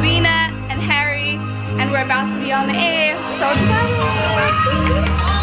Lena and Harry, and we're about to be on the air. So excited!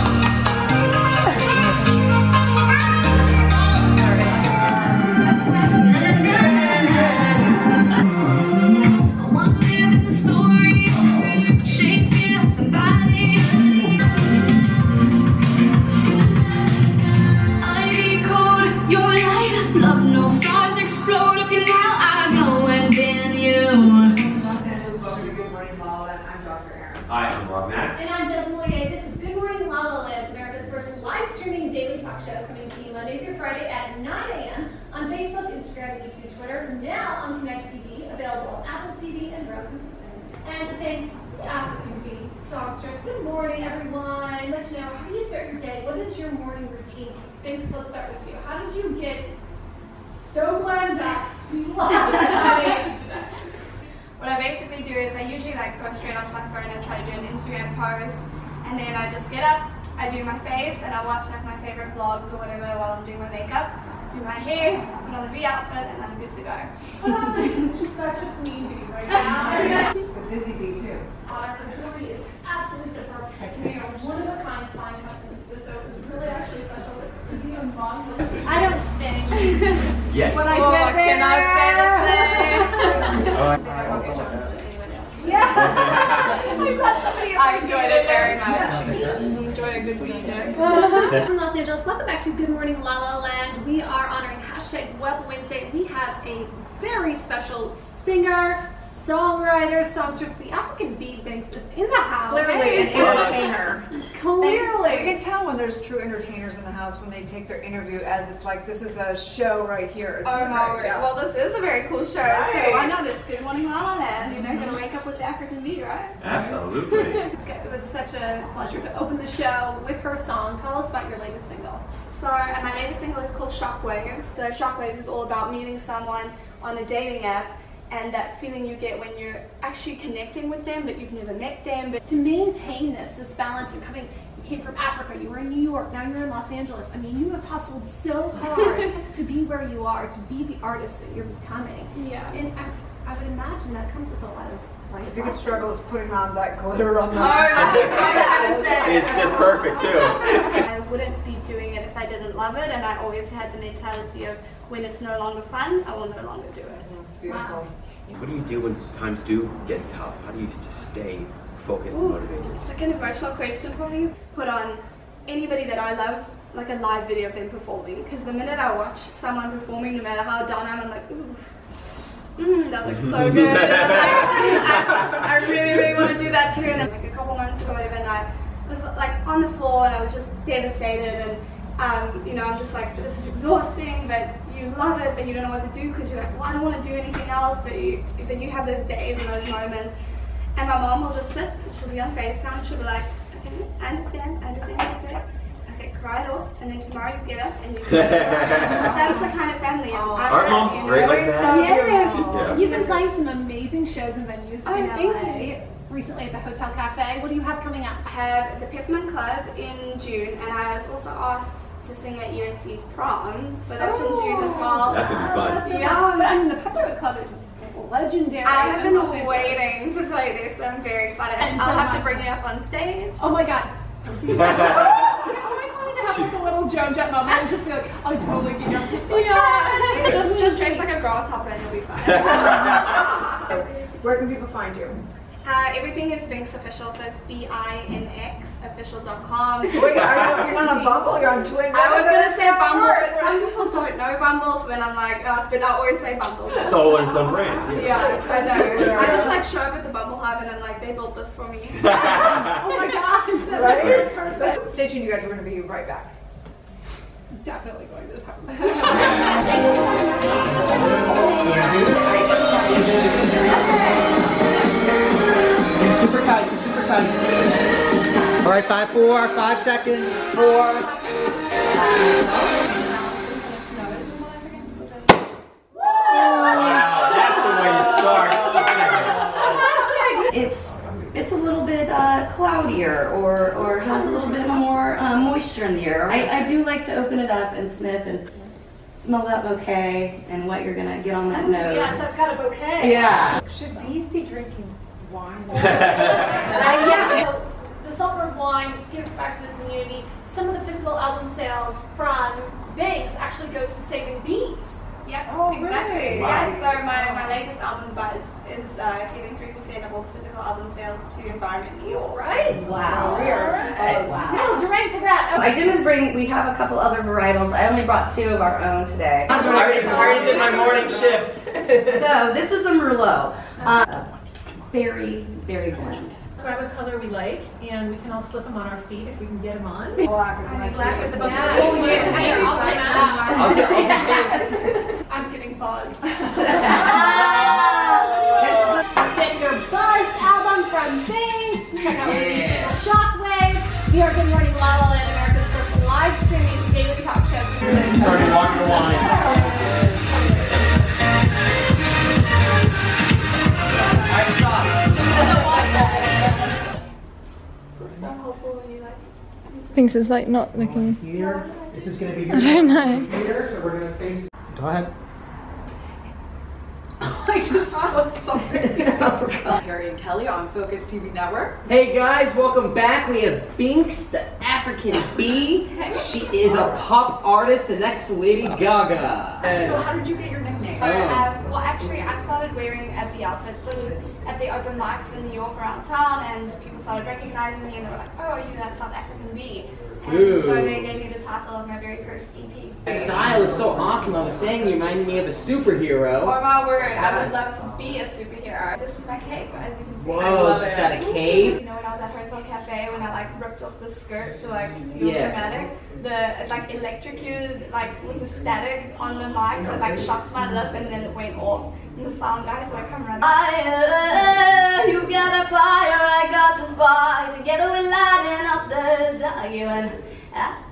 Friday at 9 a.m. on Facebook, Instagram, YouTube, Twitter, now on Connect TV, available on Apple TV and Roku. And thanks, Bee Songstress. Good morning, everyone. Let you know, how do you start your day? What is your morning routine? Thanks, let's start with you. How did you get so glammed up to be live at 9 a.m. today? What I basically do is I usually like go straight onto my phone and try to do an Instagram post and then I just get up, I do my face and I watch like my favorite vlogs or whatever while I'm doing my makeup, do my hair, put on the V outfit and I'm good to go. You're such a queen bee right now. The busy bee too. Honor for Julie is absolutely super. To me, a one of a kind fine customers. So it was really actually special to be among them. I don't stink. Yes. When I Oh, get I there. cannot say the same. Yeah. I'm glad somebody I enjoyed it very much. Enjoy a good weekend. From Los Angeles, welcome back to Good Morning La La Land. We are honoring hashtag Wealth Wednesday. We have a very special singer, songwriter, songstress. The African Bee Binx is in the house. Clearly an entertainer. You can tell when there's true entertainers in the house when they take their interview as it's like this is a show right here. It's Oh my right, word. yeah. Well, this is a very cool show, Right. so why not? It's Good Morning La La Land. You're not going to mm-hmm. wake up with the African bee, right? Absolutely. It was such a pleasure to open the show with her song. Tell us about your latest single. So my latest single is called Shockwaves. So Shockwaves is all about meeting someone on a dating app and that feeling you get when you're actually connecting with them but you've never met them. But To maintain this, this balance and coming, you came from Africa, you were in New York, now you're in Los Angeles. I mean, you have hustled so hard to be where you are, to be the artist that you're becoming. yeah. And I, I would imagine that comes with a lot of life The biggest struggle is putting on that glitter on Oh, the. that's what I was saying. It's just perfect too. I wouldn't be doing it if I didn't love it and I always had the mentality of when it's no longer fun, I will no longer do it. It's beautiful. What do you do when times do get tough? How do you just stay focused and motivated? It's like an emotional question for me. Put on anybody that I love, like a live video of them performing. Because the minute I watch someone performing, no matter how down I am, I'm like, ooh, mm, that looks so good. I, I really, really want to do that too. And then like a couple months ago, and I was like on the floor and I was just devastated. And um, you know, I'm just like, this is exhausting, but you love it, but you don't know what to do because you're like, well, I don't want to do anything else. But you, but you have those days and those moments. And my mom will just sit, she'll be on FaceTime, she'll be like, okay, I understand, I understand what you're saying. Okay, cry off, and then tomorrow you get up and you That's the kind of family I'm Oh. I'm Our mom's you know? great like that. Yes. Yeah. You've been playing some amazing shows and venues Oh, in thank LA. Recently at the Hotel Cafe. What do you have coming up? I have the Peppermint Club in June, and I was also asked to sing at USC's prom, so that's in June as oh. well. That's gonna be fun. That's Yeah. fun. But I mean, the Peppermint Club is legendary. I have been waiting to play this, so I'm very excited. And I'll so have am to bring you up on stage. Oh my god. I always wanted to have like a little Joan Jett moment and just be like, I totally get you. Just be like, Yeah. just just dress like a grasshopper and you'll be fine. Where can people find you? Uh, everything is Binx official, so it's B-I-N-X official.com. Wait, are you, you're not on Bumble? You're on Twitter? I was gonna say Bumble, but some people don't know Bumble, so then I'm like, uh, but I always say Bumble. It's all one some brand. Yeah, I know. I just like show up at the Bumble Hub and I'm like, they built this for me. oh my god. That's Right? so perfect. Stay tuned, you guys. We're going to be right back. Definitely going to the Peppermint Super tight, super tight. All right, five, four, five seconds, four. Wow, that's the way you start. it's it's a little bit uh, cloudier or, or has a little bit more uh, moisture in the air. I, I do like to open it up and sniff and smell that bouquet and what you're gonna get on that nose. Yes, I've got a bouquet. Yeah. Should bees be drinking wine? Uh, yeah. So the Sullberg wine just gives back to the community. Some of the physical album sales from Binx actually goes to saving bees. Yep, Oh, exactly. really? Yeah, so my, my latest album, Buzz, is uh, giving 3% of all physical album sales to Environment New York. Right? Wow. Alright. Wow. No, direct to that. I didn't bring. We have a couple other varietals. I only brought two of our own today. I already, I already did my morning shift. so this is a Merlot. Uh, berry, berry blend. describe a color we like, and we can all slip them on our feet if we can get them on. Black is my Black with the Yeah. Thinks it's like not looking. Here, this is gonna be I don't know. Here, so we're gonna face. Go ahead. I just showed something. Harry and Kelly on Focus TV Network. Hey guys, welcome back. We have Binx, the African bee. She is a pop artist, the next Lady Gaga. So how did you get your nickname? So, um, well, actually, I started wearing at the outfit sort of at the open mics in New York around town, and people started recognizing me, and they were like, "Oh, are you that South African bee?" And Ooh. so they gave me the title of my very first EP. Style is so awesome. I was saying you reminded me of a superhero. Or my word, I would love to be a superhero. This is my cape, as you can see. Whoa, she's got a cape. You know, when I was at Hotel Cafe, when I like ripped off the skirt to like go Yeah. dramatic, the like electrocuted like with the static on the mic, so it like shocked my lip and then it went off. And the sound guys like come running. Fire, you got a fire, I got the spark. Together we're lighting up the dark. You and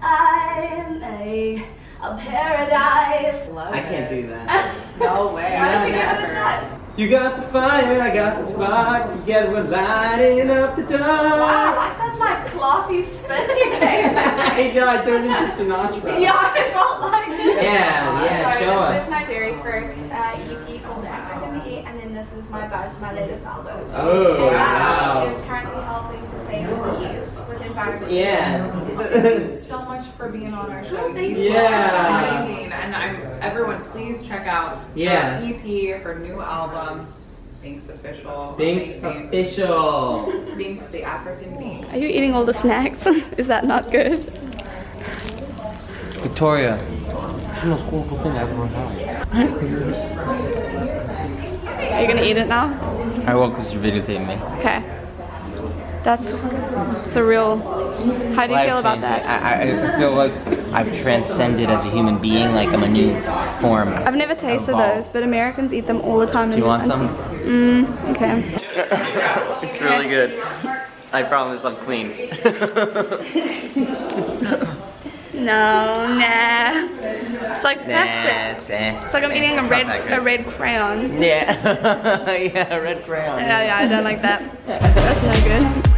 I make a paradise. I can't do that. No way. Why don't you give it a shot? You got the fire, I got the spark. Together we're lighting up the Wow, I like that like classy spin you gave it. I know, I turned into Sinatra. Yeah, I felt like. Yeah, yeah, so show this us. is my very first uh, EP called African Bee, and then this is my Buzz, my latest album. Oh, and that wow. album is currently helping to save the bees with environment. Yeah. so much for being on our oh, show. thank You you. Yeah. are amazing. And I'm everyone please check out Yeah. her EP, her new album, Binx Official. Binx Amazing. official. Binx the African Bee. Are you eating all the snacks? is that not good? Victoria, it's the most horrible thing I've ever had. Are you gonna eat it now? I will because you're videotaping me. Okay. That's it's a real. How do you feel about that? I, I feel like I've transcended as a human being, like I'm a new form. I've never tasted Evolved. those, but Americans eat them all the time. Do you want some? Mm, okay. it's really good. I promise I'm clean. No, nah. It's like plastic. it's, eh. It's like I'm eating a red a red crayon. Yeah, yeah, red crayon. Yeah, yeah, I don't like that. That's no good.